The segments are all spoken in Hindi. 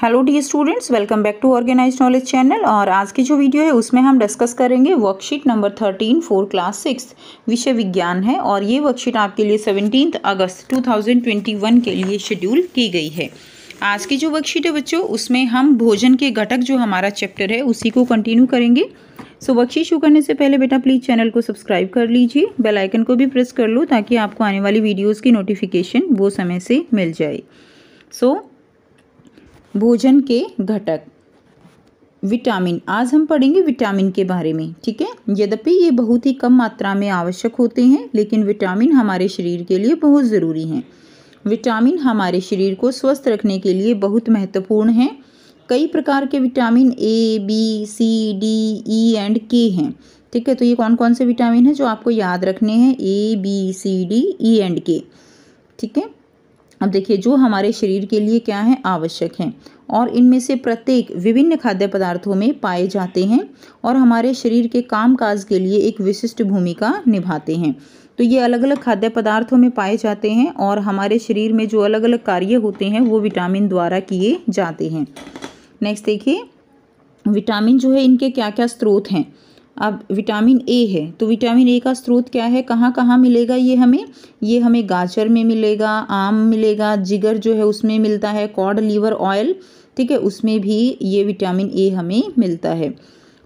Hello dear students welcome back to organize knowledge channel और आज की जो वीडियो है उसमें हम डिस्कस करेंगे worksheet number thirteen four class six विषय विज्ञान है। और ये वर्कशीट आपके लिए seventeen August two thousand twenty one के लिए शेड्यूल की गई है। आज की जो वर्कशीट है बच्चों उसमें हम भोजन के घटक जो हमारा चैप्टर है उसी को कंटिन्यू करेंगे। सो वर्कशीट शुरू करने से पहले बेटा प्लीज़ चैनल को सब्सक्राइब कर लीजिए। बेल आइकन को भी प्रेस कर लो ताकि आपको आने वाली वीडियोज़ की नोटिफिकेशन वो समय से मिल जाए। सो so, भोजन के घटक। विटामिन। आज हम पढ़ेंगे विटामिन के बारे में, ठीक है? यद्यपि ये बहुत ही कम मात्रा में आवश्यक होते हैं, लेकिन विटामिन हमारे शरीर के लिए बहुत ज़रूरी हैं। विटामिन हमारे शरीर को स्वस्थ रखने के लिए बहुत महत्वपूर्ण हैं। कई प्रकार के vitamin A B C D E and K हैं, ठीक है? तो ये कौन कौन से विटामिन हैं जो आपको याद रखने हैं? A B C D E and K ठीक है? अब देखिए, जो हमारे शरीर के लिए क्या है? आवश्यक हैं। और इनमें से प्रत्येक विभिन्न खाद्य पदार्थों में पाए जाते हैं और हमारे शरीर के कामकाज के लिए एक विशिष्ट भूमिका निभाते हैं। तो ये अलग अलग खाद्य पदार्थों में पाए जाते हैं और हमारे शरीर में जो अलग अलग कार्य होते हैं, वो विटामिन द्वारा किए जाते हैं। नेक्स्ट देखिए, विटामिन जो है, इनके क्या क्या स्रोत हैं? अब विटामिन ए है। तो विटामिन ए का स्रोत क्या है? कहाँ कहाँ मिलेगा ये हमें? ये हमें गाजर में मिलेगा, आम मिलेगा, जिगर जो है उसमें मिलता है कॉड लीवर, ऑयल, ठीक है? उसमें भी ये विटामिन ए हमें मिलता है।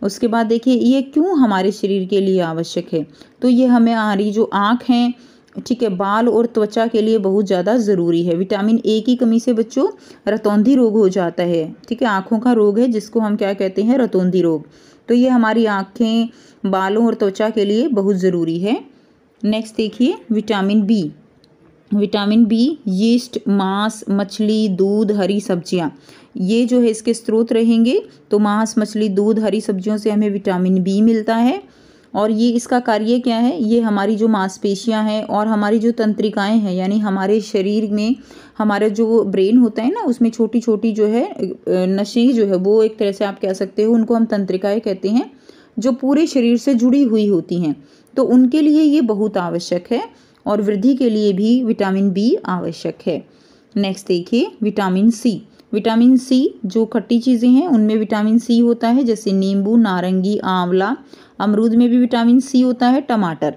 उसके बाद देखिए, ये क्यों हमारे शरीर के लिए आवश्यक है? तो ये हमें हमारी जो आँख हैं, ठीक है, बाल और त्वचा के लिए बहुत ज़्यादा ज़रूरी है। विटामिन ए की कमी से बच्चों, रतौंधी रोग हो जाता है, ठीक है? आँखों का रोग है, जिसको हम क्या कहते हैं? रतौंधी रोग। तो ये हमारी आँखें, बालों और त्वचा के लिए बहुत ज़रूरी है। नेक्स्ट देखिए vitamin B vitamin B yeast मांस, मछली, दूध, हरी सब्ज़ियाँ। ये जो है इसके स्रोत रहेंगे तो मांस, मछली, दूध, हरी सब्जियों से हमें विटामिन बी मिलता है। और ये इसका कार्य क्या है? ये हमारी जो मांसपेशियाँ हैं और हमारी जो तंत्रिकाएँ हैं, यानी हमारे शरीर में हमारा जो ब्रेन होता है ना, उसमें छोटी छोटी जो है नशे जो है, वो एक तरह से आप कह सकते हो, उनको हम तंत्रिकाएँ कहते हैं, जो पूरे शरीर से जुड़ी हुई होती हैं। तो उनके लिए ये बहुत आवश्यक है और वृद्धि के लिए भी विटामिन बी आवश्यक है। नेक्स्ट देखिए, विटामिन सी। विटामिन सी, जो खट्टी चीज़ें हैं, उनमें विटामिन सी होता है, जैसे नींबू, नारंगी, आंवला, अमरूद में भी विटामिन सी होता है, टमाटर।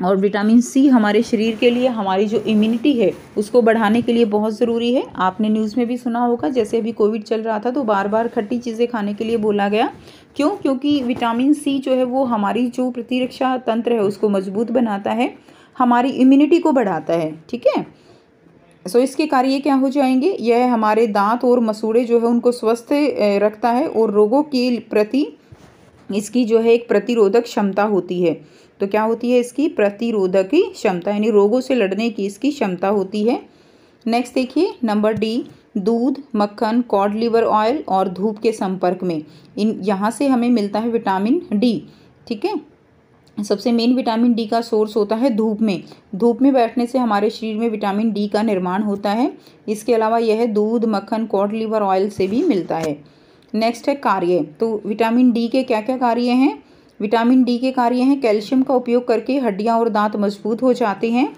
और विटामिन सी हमारे शरीर के लिए, हमारी जो इम्यूनिटी है, उसको बढ़ाने के लिए बहुत ज़रूरी है। आपने न्यूज़ में भी सुना होगा, जैसे अभी कोविड चल रहा था तो बार बार खट्टी चीज़ें खाने के लिए बोला गया। क्यों? क्योंकि विटामिन सी जो है, वो हमारी जो प्रतिरक्षा तंत्र है, उसको मज़बूत बनाता है, हमारी इम्यूनिटी को बढ़ाता है, ठीक है? सो इसके कार्य क्या हो जाएँगे? यह हमारे दांत और मसूड़े जो है, उनको स्वस्थ रखता है और रोगों के प्रति इसकी जो है एक प्रतिरोधक क्षमता होती है। तो क्या होती है इसकी? प्रतिरोधक क्षमता, यानी रोगों से लड़ने की इसकी क्षमता होती है। नेक्स्ट देखिए नंबर डी दूध, मक्खन कॉड लिवर ऑयल और धूप के संपर्क में। इन, यहाँ से हमें मिलता है विटामिन डी ठीक है? सबसे मेन विटामिन डी का सोर्स होता है धूप में। धूप में बैठने से हमारे शरीर में विटामिन डी का निर्माण होता है। इसके अलावा यह दूध, मक्खन कॉड लिवर ऑयल से भी मिलता है। नेक्स्ट है कार्य। तो विटामिन डी के क्या क्या कार्य हैं? विटामिन डी के कार्य हैं कैल्शियम का उपयोग करके हड्डियाँ और दांत मज़बूत हो जाते हैं।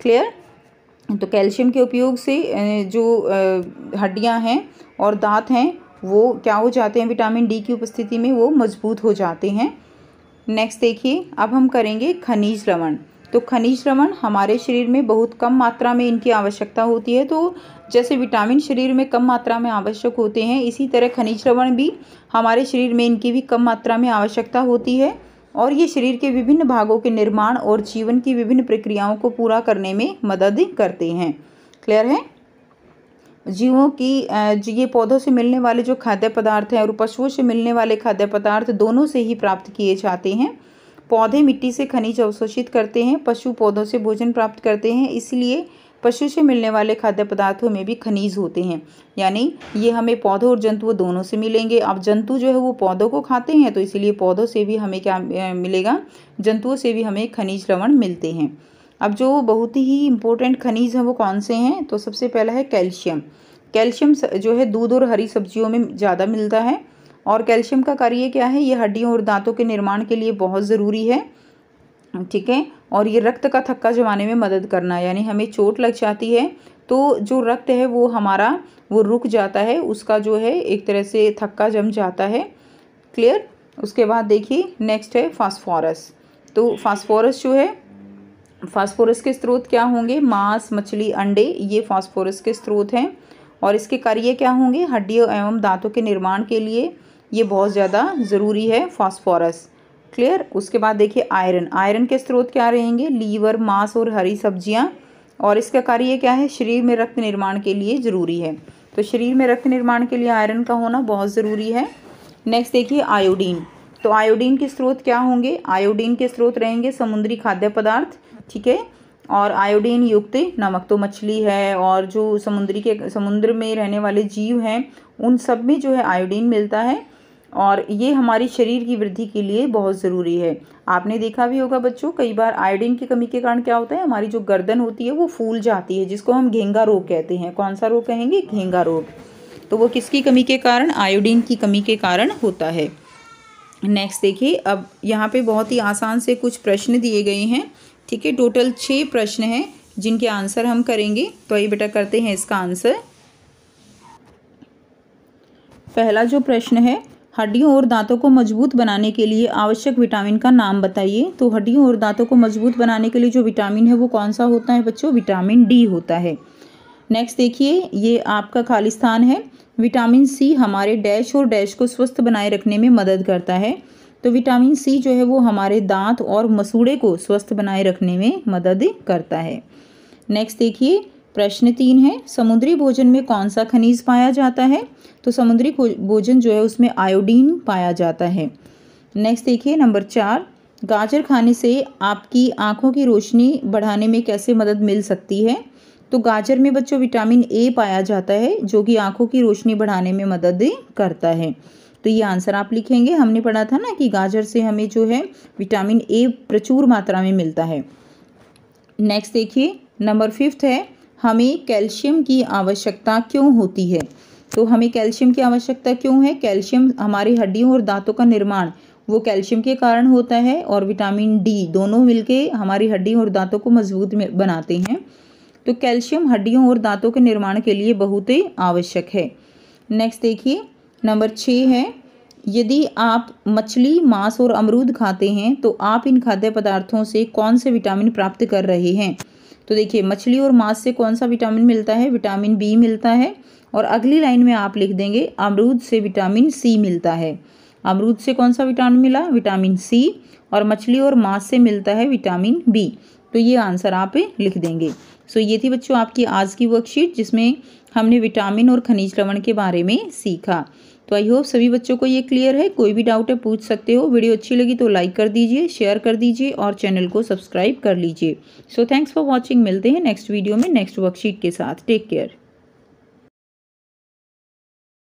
क्लियर तो कैल्शियम के उपयोग से जो हड्डियाँ हैं और दांत हैं, वो क्या हो जाते हैं? विटामिन डी की उपस्थिति में वो मज़बूत हो जाते हैं। नेक्स्ट देखिए, अब हम करेंगे खनिज लवण तो खनिज लवण हमारे शरीर में बहुत कम मात्रा में इनकी आवश्यकता होती है तो जैसे विटामिन शरीर में कम मात्रा में आवश्यक होते हैं, इसी तरह खनिज लवण भी हमारे शरीर में इनकी भी कम मात्रा में आवश्यकता होती है, और ये शरीर के विभिन्न भागों के निर्माण और जीवन की विभिन्न प्रक्रियाओं को पूरा करने में मदद करते हैं। क्लियर है? जीवों की ये पौधों से मिलने वाले जो खाद्य पदार्थ हैं और पशुओं से मिलने वाले खाद्य पदार्थ दोनों से ही प्राप्त किए जाते हैं। पौधे मिट्टी से खनिज अवशोषित करते हैं, पशु पौधों से भोजन प्राप्त करते हैं, इसलिए पशु से मिलने वाले खाद्य पदार्थों में भी खनिज होते हैं। यानी ये हमें पौधों और जंतुओं दोनों से मिलेंगे। अब जंतु जो है वो पौधों को खाते हैं तो इसीलिए पौधों से भी हमें क्या मिलेगा? जंतुओं से भी हमें खनिज लवण मिलते हैं। अब जो बहुत ही इम्पोर्टेंट खनिज हैं वो कौन से हैं? तो सबसे पहला है कैल्शियम। कैल्शियम जो है दूध और हरी सब्जियों में ज़्यादा मिलता है। और कैल्शियम का कार्य क्या है? ये हड्डियों और दांतों के निर्माण के लिए बहुत ज़रूरी है। ठीक है? और ये रक्त का थक्का जमाने में मदद करना, यानी हमें चोट लग जाती है तो जो रक्त है वो हमारा, वो रुक जाता है, उसका जो है एक तरह से थक्का जम जाता है। क्लियर उसके बाद देखिए नेक्स्ट है फास्फोरस तो फास्फोरस जो है फास्फोरस के स्रोत क्या होंगे? मांस, मछली, अंडे, ये फास्फोरस के स्रोत हैं। और इसके कार्य क्या होंगे? हड्डियों एवं दांतों के निर्माण के लिए ये बहुत ज़्यादा ज़रूरी है फास्फोरस। क्लियर? उसके बाद देखिए, आयरन। आयरन के स्रोत क्या रहेंगे? लीवर, मांस और हरी सब्ज़ियाँ। और इसका कार्य क्या है? शरीर में रक्त निर्माण के लिए ज़रूरी है। तो शरीर में रक्त निर्माण के लिए आयरन का होना बहुत ज़रूरी है। नेक्स्ट देखिए, आयोडीन। तो आयोडीन के स्रोत क्या होंगे? आयोडीन के स्रोत रहेंगे समुद्री खाद्य पदार्थ। ठीक है? और आयोडीन युक्त नमक तो मछली है और जो समुद्री के, समुद्र में रहने वाले जीव हैं, उन सब में जो है आयोडीन मिलता है और ये हमारी शरीर की वृद्धि के लिए बहुत ज़रूरी है। आपने देखा भी होगा बच्चों, कई बार आयोडीन की कमी के कारण क्या होता है, हमारी जो गर्दन होती है वो फूल जाती है, जिसको हम घेंगा रोग कहते हैं। कौन सा रोग कहेंगे? घेंगा रोग। तो वो किसकी कमी के कारण? आयोडीन की कमी के कारण होता है। नेक्स्ट देखिए, अब यहाँ पे बहुत ही आसान से कुछ प्रश्न दिए गए हैं। ठीक है टोटल छः प्रश्न हैं, जिनके आंसर हम करेंगे। तो ये बेटा करते हैं इसका आंसर पहला जो प्रश्न है, हड्डियों और दांतों को मज़बूत बनाने के लिए आवश्यक विटामिन का नाम बताइए। तो हड्डियों और दांतों को मज़बूत बनाने के लिए जो विटामिन है, वो कौन सा होता है बच्चों? विटामिन डी होता है। नेक्स्ट देखिए, ये आपका खालिस्तान है। विटामिन सी हमारे डैश और डैश को स्वस्थ बनाए रखने में मदद करता है। तो विटामिन सी जो है वो हमारे दांत और मसूड़े को स्वस्थ बनाए रखने में मदद करता है। नेक्स्ट देखिए, प्रश्न तीन है, समुद्री भोजन में कौन सा खनिज पाया जाता है? तो समुद्री भोजन जो है उसमें आयोडीन पाया जाता है। नेक्स्ट देखिए नंबर चार, गाजर खाने से आपकी आँखों की रोशनी बढ़ाने में कैसे मदद मिल सकती है? तो गाजर में बच्चों विटामिन ए पाया जाता है, जो कि आँखों की रोशनी बढ़ाने में मदद करता है। तो ये आंसर आप लिखेंगे। हमने पढ़ा था ना कि गाजर से हमें जो है विटामिन ए प्रचुर मात्रा में मिलता है। नेक्स्ट देखिए नंबर फिफ्थ है, हमें कैल्शियम की आवश्यकता क्यों होती है? तो हमें कैल्शियम की आवश्यकता क्यों है? कैल्शियम हमारी हड्डियों और दांतों का निर्माण, वो कैल्शियम के कारण होता है और विटामिन डी दोनों मिलके हमारी हड्डियों और दांतों को मज़बूत बनाते हैं। तो कैल्शियम हड्डियों और दांतों के निर्माण के लिए बहुत ही आवश्यक है। नेक्स्ट देखिए नंबर छः है, यदि आप मछली, मांस और अमरूद खाते हैं तो आप इन खाद्य पदार्थों से कौन से विटामिन प्राप्त कर रहे हैं? तो देखिए, मछली और मांस से कौन सा विटामिन मिलता है? विटामिन बी मिलता है और अगली लाइन में आप लिख देंगे, अमरूद से विटामिन सी मिलता है। अमरूद से कौन सा विटामिन मिला? विटामिन सी और मछली और मांस से मिलता है विटामिन बी। तो ये आंसर आप लिख देंगे। सो ये थी बच्चों आपकी आज की वर्कशीट जिसमें हमने विटामिन और खनिज लवण के बारे में सीखा। तो आई होप सभी बच्चों को ये क्लियर है। कोई भी डाउट है, पूछ सकते हो। वीडियो अच्छी लगी तो लाइक कर दीजिए, शेयर कर दीजिए और चैनल को सब्सक्राइब कर लीजिए। सो थैंक्स फॉर वॉचिंग मिलते हैं नेक्स्ट वीडियो में, नेक्स्ट वर्कशीट के साथ। Take care